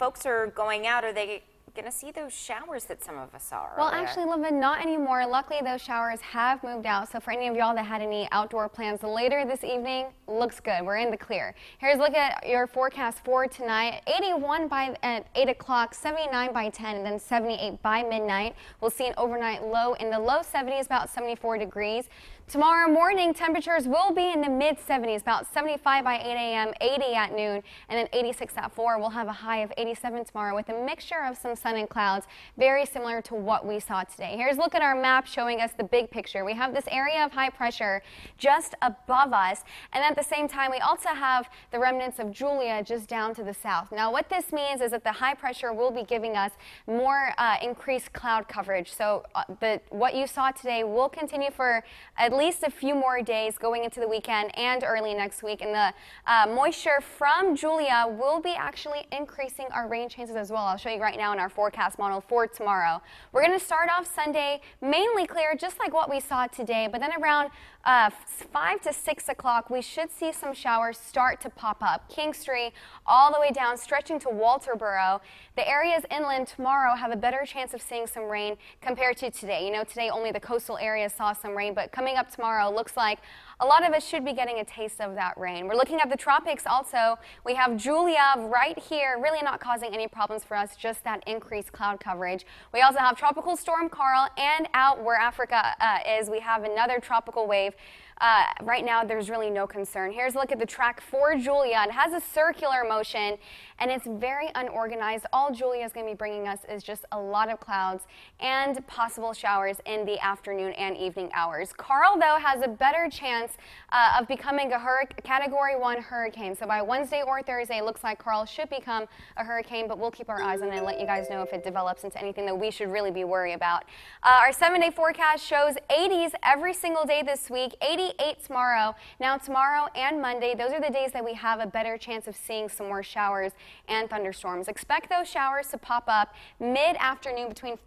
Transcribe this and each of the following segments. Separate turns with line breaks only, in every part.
folks are going out, are they going to see those showers that some of us saw earlier.
Well, actually, Livin, not anymore. Luckily, those showers have moved out. So for any of y'all that had any outdoor plans later this evening, looks good. We're in the clear. Here's a look at your forecast for tonight. 81 by at 8 o'clock, 79 by 10, and then 78 by midnight. We'll see an overnight low in the low 70s, about 74 degrees. Tomorrow morning, temperatures will be in the mid 70s, about 75 by 8 a.m., 80 at noon, and then 86 at 4. We'll have a high of 87 tomorrow with a mixture of some sun and clouds, very similar to what we saw today. Here's a look at our map showing us the big picture. We have this area of high pressure just above us, and at the same time, we also have the remnants of Julia just down to the south. Now, what this means is that the high pressure will be giving us more uh, increased cloud coverage. So, uh, the, what you saw today will continue for at least a few more days going into the weekend and early next week. And the uh, moisture from Julia will be actually increasing our rain chances as well. I'll show you right now in our forecast model for tomorrow. We're going to start off Sunday mainly clear, just like what we saw today, but then around uh, 5 to 6 o'clock, we should see some showers start to pop up. Kingstree all the way down, stretching to Walterboro. The areas inland tomorrow have a better chance of seeing some rain compared to today. You know, today only the coastal areas saw some rain, but coming up tomorrow looks like a lot of us should be getting a taste of that rain. We're looking at the tropics also. We have Julia right here, really not causing any problems for us, just that increased cloud coverage. We also have Tropical Storm Karl, and out where Africa uh, is, we have another tropical wave. Uh, right now, there's really no concern. Here's a look at the track for Julia. It has a circular motion and it's very unorganized. All Julia is going to be bringing us is just a lot of clouds and possible showers in the afternoon and evening hours. Karl, though, has a better chance uh, of becoming a Category 1 hurricane. So by Wednesday or Thursday, it looks like Karl should become a hurricane, but we'll keep our eyes on it and let you guys know if it develops into anything that we should really be worried about. Uh, our seven day forecast shows 80s every single day this week, 88 tomorrow. Now, tomorrow and Monday, those are the days that we have a better chance of seeing some more showers and thunderstorms. Expect those showers to pop up mid afternoon between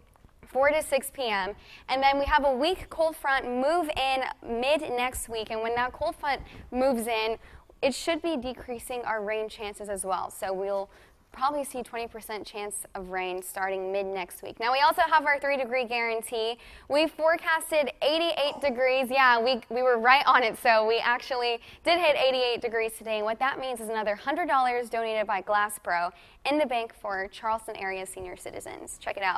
4 to 6 p.m. And then we have a weak cold front move in mid next week. And when that cold front moves in, it should be decreasing our rain chances as well. So we'll probably see 20% chance of rain starting mid next week. Now we also have our three degree guarantee. We forecasted 88 degrees. Yeah, we, we were right on it. So we actually did hit 88 degrees today. And what that means is another $100 donated by Glass Pro in the bank for Charleston area senior citizens. Check it out.